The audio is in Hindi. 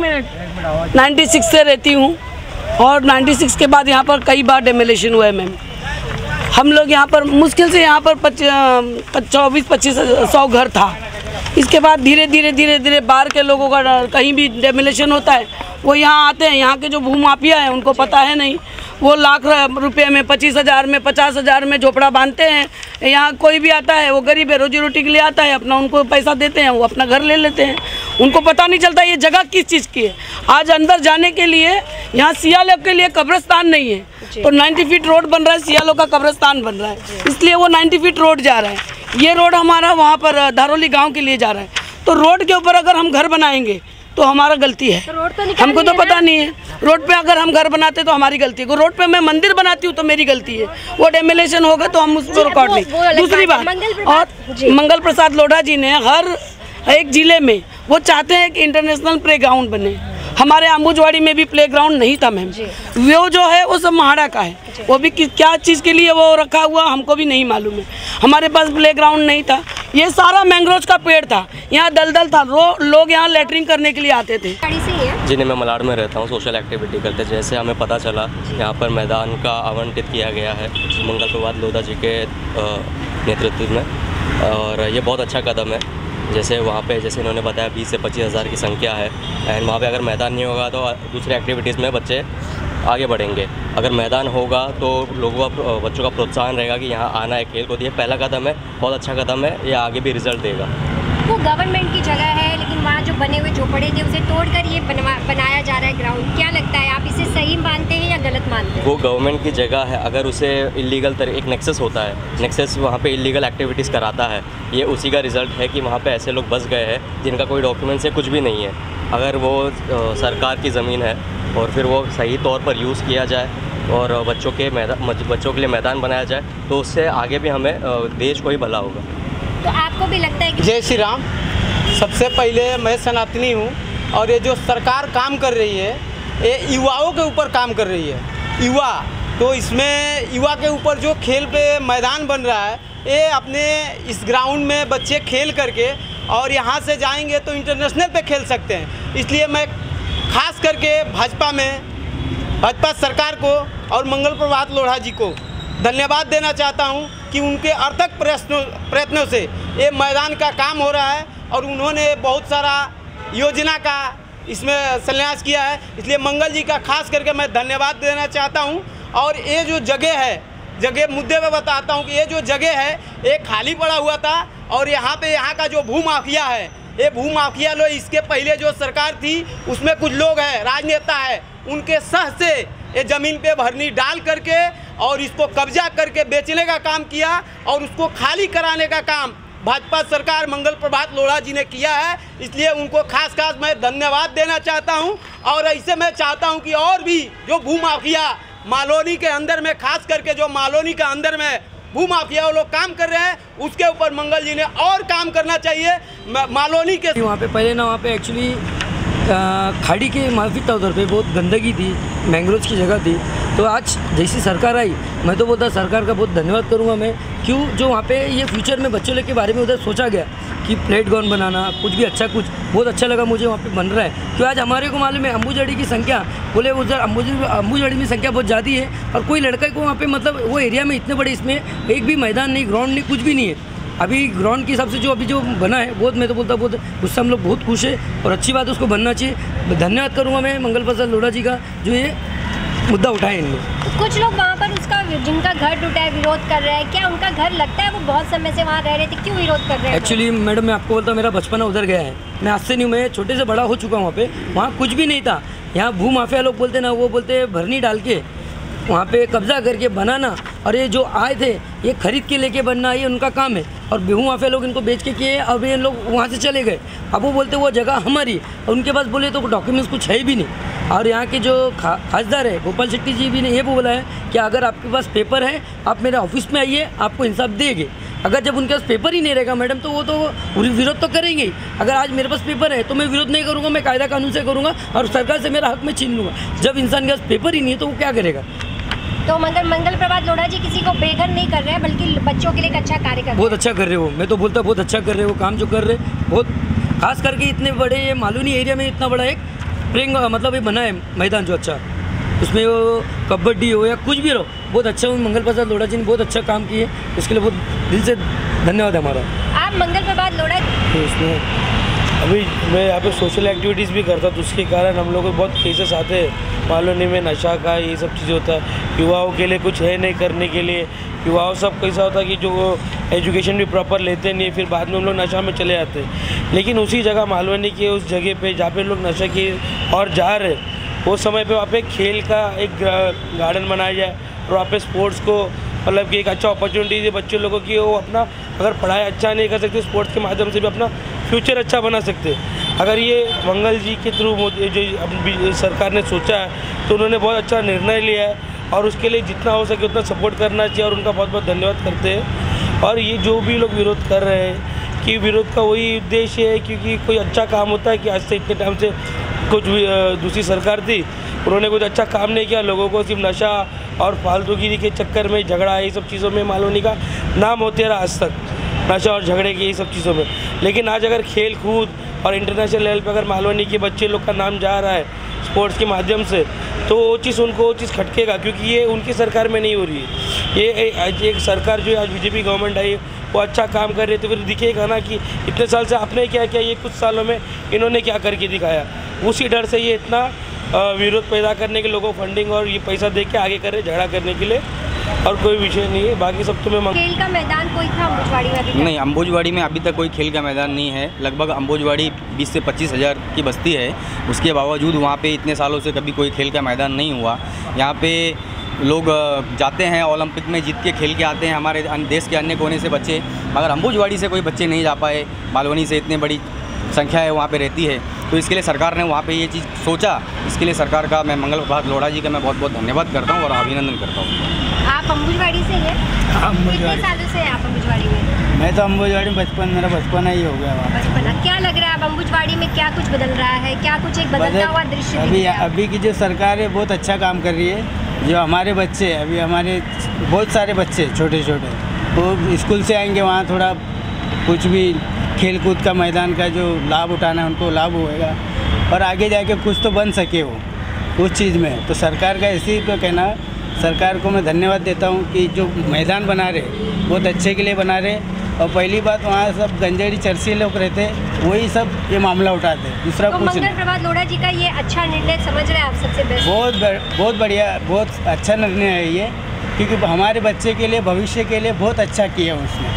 मिनट। 96 से रहती हूँ और 96 के बाद यहाँ पर कई बार डेमोलेशन हुआ है मैम। हम लोग यहाँ पर मुश्किल से यहाँ पर चौबीस, पच्चीस, सौ घर था। इसके बाद धीरे धीरे धीरे धीरे बाहर के लोगों का कहीं भी डेमोलेशन होता है, वो यहाँ आते हैं। यहाँ के जो भूमाफिया हैं, उनको पता है नहीं। वो लाख रुपए में, पच्चीस हज़ार में, पचास हज़ार में झोपड़ा बांधते हैं। यहाँ कोई भी आता है, वो गरीब है, रोजी रोटी के लिए आता है, अपना उनको पैसा देते हैं, वो अपना घर ले लेते हैं। उनको पता नहीं चलता ये जगह किस चीज़ की है। आज अंदर जाने के लिए यहाँ सियालों के लिए कब्रस्तान नहीं है। तो 90 फीट रोड बन रहा है सियालों का कब्रस्तान बन रहा है। इसलिए वो 90 फीट रोड जा रहा है। ये रोड हमारा वहाँ पर धारोली गाँव के लिए जा रहा है। तो रोड के ऊपर अगर हम घर बनाएँगे तो हमारा गलती है। रोड तो हमको तो पता नहीं है। रोड पे अगर हम घर बनाते तो हमारी गलती है। रोड पे मैं मंदिर बनाती हूँ तो मेरी गलती है। वो डेमोलेशन होगा तो हम उसको रिकॉर्ड नहीं। दूसरी बात और मंगल प्रसाद लोढ़ा जी ने हर एक ज़िले में वो चाहते हैं कि इंटरनेशनल प्ले ग्राउंड बने। हमारे अम्बुजवाड़ी में भी प्ले ग्राउंड नहीं था मैम वो जो है वो सब महाड़ा का है। वो भी क्या चीज़ के लिए वो रखा हुआ हमको भी नहीं मालूम है। हमारे पास प्ले ग्राउंड नहीं था। ये सारा मैंग्रोव का पेड़ था। यहाँ दलदल था। रो लोग यहाँ लेटरिंग करने के लिए आते थे। जी नहीं मैं मलाड में रहता हूँ सोशल एक्टिविटी करते। जैसे हमें पता चला यहाँ पर मैदान का आवंटित किया गया है। मंगल प्रभात लोधा जी के नेतृत्व में। और ये बहुत अच्छा कदम है। जैसे वहाँ पे, जैसे इन्होंने बताया, बीस से पच्चीस हज़ार की संख्या है। एंड वहाँ पे अगर मैदान नहीं होगा तो दूसरे एक्टिविटीज़ में बच्चे आगे बढ़ेंगे। अगर मैदान होगा तो लोगों का, बच्चों का प्रोत्साहन रहेगा कि यहाँ आना है, खेल कूद। ये पहला कदम है, बहुत अच्छा कदम है, ये आगे भी रिज़ल्ट देगा। वो गवर्नमेंट की जगह है, लेकिन वहाँ जो बने हुए झोपड़े थे, उसे तोड़कर ये बनवा, बनाया जा रहा है ग्राउंड क्या लगता है आप इसे सही मानते हैं या गलत मानते हैं वो गवर्नमेंट की जगह है अगर उसे इलीगल तरह एक नेक्सेस होता है नेक्सेस वहाँ पे इलीगल एक्टिविटीज़ कराता है ये उसी का रिज़ल्ट है कि वहाँ पे ऐसे लोग बस गए हैं जिनका कोई डॉक्यूमेंट्स है कुछ भी नहीं है। अगर वो सरकार की ज़मीन है और फिर वो सही तौर पर यूज़ किया जाए और बच्चों के मैदान बच्चों के लिए मैदान बनाया जाए तो उससे आगे भी हमें देश को ही भला होगा। तो आपको भी लगता है कि जय श्री राम। सबसे पहले मैं सनातनी हूँ और ये जो सरकार काम कर रही है ये युवाओं के ऊपर काम कर रही है। युवा तो इसमें युवा के ऊपर जो खेल पे मैदान बन रहा है, ये अपने इस ग्राउंड में बच्चे खेल करके और यहाँ से जाएँगे तो इंटरनेशनल पे खेल सकते हैं। इसलिए मैं खास करके भाजपा में, भाजपा सरकार को और मंगल प्रभात लोढ़ा जी को धन्यवाद देना चाहता हूँ कि उनके अर्थक प्रश्नों, प्रयत्नों से ये मैदान का काम हो रहा है और उन्होंने बहुत सारा योजना का इसमें संन्यास किया है। इसलिए मंगल जी का खास करके मैं धन्यवाद देना चाहता हूँ। और ये जो जगह है, जगह मुद्दे पे बताता हूँ कि ये जो जगह है, ये खाली पड़ा हुआ था और यहाँ पे यहाँ का जो भू माफिया है, ये भू माफिया इसके पहले जो सरकार थी, उसमें कुछ लोग हैं, राजनेता है, उनके सह से ये ज़मीन पे भरनी डाल करके और इसको कब्जा करके बेचने का काम किया और उसको खाली कराने का काम भाजपा सरकार मंगल प्रभात लोढ़ा जी ने किया है, इसलिए उनको खास खास मैं धन्यवाद देना चाहता हूँ और ऐसे मैं चाहता हूँ कि और भी जो भू माफिया मालोनी के अंदर में, खास करके जो मालोनी के अंदर में भू माफिया वो लोग काम कर रहे हैं, उसके ऊपर मंगल जी ने और काम करना चाहिए। मालोनी के वहाँ पे पहले ना, वहाँ पे एक्चुअली खाड़ी के माफ़ी उधर पे बहुत गंदगी थी मैंग्रोव की जगह थी। तो आज जैसी सरकार आई, मैं तो बोलता सरकार का बहुत धन्यवाद करूँगा मैं। क्यों? जो वहाँ पे ये फ्यूचर में बच्चों के बारे में उधर सोचा गया कि प्लेट ग्राउंड बनाना, कुछ भी अच्छा कुछ, बहुत अच्छा लगा मुझे वहाँ पे बन रहा है। क्यों? आज हमारे को मालूम है अम्बूजड़ी की संख्या, बोले उधर अम्बू अम्बूजड़ी में संख्या बहुत ज़्यादा है और कोई लड़का को वहाँ पे मतलब वो एरिया में इतने बड़े इसमें एक भी मैदान नहीं ग्राउंड नहीं, कुछ भी नहीं है। अभी ग्राउंड के हिसाब से जो अभी जो बना है बहुत मैं तो बोलता हूँ बहुत उससे हम लोग बहुत खुश है और अच्छी बात है उसको बनना चाहिए। धन्यवाद करूँगा मैं मंगल प्रसाद लोढ़ा जी का जो ये मुद्दा उठाए इन लोग कुछ लोग वहाँ पर उसका जिनका घर टूटा है विरोध कर रहे हैं क्या उनका घर लगता है? वो बहुत समय से वहाँ रह रहे थे क्यों विरोध कर रहे हैं? एक्चुअली मैडम मैं आपको बोलता हूँ मेरा बचपना उधर गया है। मैं आज से नहीं मैं छोटे से बड़ा हो चुका हूँ वहाँ पे। वहाँ कुछ भी नहीं था। यहाँ भू माफिया लोग बोलते ना वो बोलते भरनी डाल के वहाँ पे कब्जा करके बनाना और ये जो आए थे, ये खरीद के लेके बनना, ये उनका काम है। और बेहू माफिया लोग इनको बेच के किए, अब ये लोग वहाँ से चले गए। अब वो बोलते वो जगह हमारी उनके पास बोले तो डॉक्यूमेंट्स कुछ है भी नहीं। और यहाँ के जो खासदार है, गोपाल शेट्टी जी भी ने ये बोला है कि अगर आपके पास पेपर है, आप मेरे ऑफ़िस में आइए, आपको इंसाफ देंगे। अगर जब उनके पास पेपर ही नहीं रहेगा मैडम तो वो तो विरोध तो करेंगे अगर आज मेरे पास पेपर है तो मैं विरोध नहीं करूँगा, मैं कायदा कानून से करूँगा और सरकार से मेरा हक में छीन लूँगा। जब इंसान के पास पेपर ही नहीं है तो वो क्या करेगा? तो मंगल मंगल प्रभात लोढ़ा जी किसी को बेघर नहीं कर रहे हैं बल्कि बच्चों के लिए एक अच्छा कार्य कर बहुत अच्छा कर रहे हो। मैं तो बोलता बहुत अच्छा कर रहे हो काम जो कर रहे बहुत खास करके इतने बड़े ये मालूनी एरिया में इतना बड़ा एक प्रेंग मतलब ये बना है मैदान जो अच्छा। उसमें वो कबड्डी हो या कुछ भी रहो बहुत अच्छा मंगल प्रसाद लोढ़ा जी ने बहुत अच्छा काम किए उसके लिए बहुत दिल से धन्यवाद है हमारा। आप मंगल प्रभात लोढ़ा तो उसमें अभी मैं यहाँ पे सोशल एक्टिविटीज़ भी करता तो उसके कारण हम लोग को बहुत केसेस आते हैं। कॉलोनी में नशा का ये सब चीज़ होता है। युवाओं के लिए कुछ है नहीं करने के लिए। युवाओं सब कैसा होता है कि जो एजुकेशन भी प्रॉपर लेते नहीं फिर बाद में हम लोग नशा में चले जाते हैं। लेकिन उसी जगह मालवनी के उस जगह पे जहाँ पे लोग नशा की और जा रहे वो समय पे वहाँ पे खेल का एक गार्डन बनाया जाए और वहाँ पे स्पोर्ट्स को मतलब कि एक अच्छा अपॉर्चुनिटी दे बच्चे लोगों की, वो अपना अगर पढ़ाई अच्छा नहीं कर सकते स्पोर्ट्स के माध्यम से भी अपना फ्यूचर अच्छा बना सकते। अगर ये मंगल जी के थ्रू जो सरकार ने सोचा है तो उन्होंने बहुत अच्छा निर्णय लिया है और उसके लिए जितना हो सके उतना सपोर्ट करना चाहिए और उनका बहुत बहुत धन्यवाद करते हैं। और ये जो भी लोग विरोध कर रहे हैं, कि विरोध का वही उद्देश्य है, क्योंकि कोई अच्छा काम होता है कि आज से इतने टाइम से कुछ दूसरी सरकार थी, उन्होंने कुछ अच्छा काम नहीं किया, लोगों को सिर्फ़ नशा और फालतूगिरी के चक्कर में झगड़ा, ये सब चीज़ों में मालवनी का नाम होते रहा आज तक। नशा और झगड़े की ये सब चीज़ों में। लेकिन आज अगर खेल कूद और इंटरनेशनल लेवल पे अगर मालवनी के बच्चे लोग का नाम जा रहा है स्पोर्ट्स के माध्यम से तो वो चीज़ उनको, वो चीज़ खटकेगा, क्योंकि ये उनकी सरकार में नहीं हो रही है। ये एक सरकार जो है, आज बीजेपी गवर्नमेंट आई वो अच्छा काम कर रही है तो फिर दिखेगा ना कि इतने साल से आपने क्या किया, ये कुछ सालों में इन्होंने क्या करके दिखाया। उसी डर से ये इतना विरोध पैदा करने के लोगों को फंडिंग और ये पैसा दे के आगे कर रहे झगड़ा करने के लिए। और कोई विषय नहीं है बाकी सब तो मैं मंग- खेल का मैदान कोई था अम्बुजवाड़ी में अभी नहीं अम्बोजवाड़ी में अभी तक कोई खेल का मैदान नहीं है। लगभग अम्बोजवाड़ी 20 से पच्चीस हज़ार की बस्ती है। उसके बावजूद वहाँ पे इतने सालों से कभी कोई खेल का मैदान नहीं हुआ। यहाँ पे लोग जाते हैं ओलंपिक में जीत के खेल के आते हैं। हमारे अन्य देश के अन्य कोने से बच्चे मगर अम्बुजवाड़ी से कोई बच्चे नहीं जा पाए। मालवनी से इतनी बड़ी संख्या है वहाँ पे रहती है। तो इसके लिए सरकार ने वहाँ पे ये चीज़ सोचा। इसके लिए सरकार का मैं मंगल प्रभात लोढ़ा जी का मैं बहुत बहुत धन्यवाद करता हूँ और अभिनंदन करता हूँ। आप अम्बुजवाड़ी से हैं? कितने सालों से हैं आप अम्बुजवाड़ी में मैं तो अम्बुजवाड़ी में बचपन मेरा बचपन ही हो गया वहाँ। बचपना। क्या लग रहा है अब अम्बुजवाड़ी में क्या कुछ बदल रहा है? क्या कुछ एक बदलता हुआ दृश्य अभी अभी की जो सरकार है बहुत अच्छा काम कर रही है। जो हमारे बच्चे अभी हमारे बहुत सारे बच्चे छोटे छोटे वो स्कूल से आएँगे वहाँ थोड़ा कुछ भी खेल कूद का मैदान का जो लाभ उठाना है उनको लाभ होएगा। और आगे जाके कुछ तो बन सके वो उस चीज़ में। तो सरकार का इसी पे कहना सरकार को मैं धन्यवाद देता हूँ कि जो मैदान बना रहे बहुत अच्छे के लिए बना रहे। और पहली बात वहाँ सब गंजेड़ी चरसी लोग रहते वही सब ये मामला उठाते दूसरा तो कुछ नहीं। प्रभात लोढ़ा जी का ये अच्छा निर्णय समझ रहे हैं आप सबसे बेस्ट बहुत बहुत बढ़िया बहुत अच्छा निर्णय है ये क्योंकि हमारे बच्चे के लिए भविष्य के लिए बहुत अच्छा किया उसने।